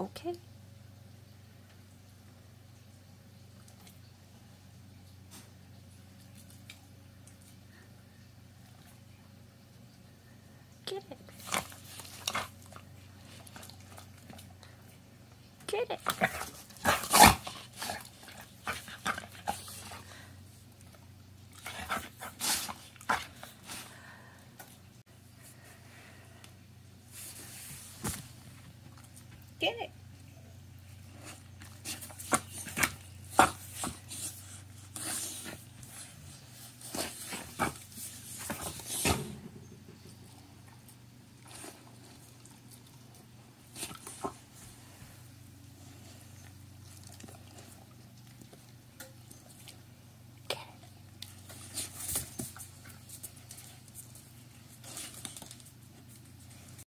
Okay. Get it. Get it. Get it.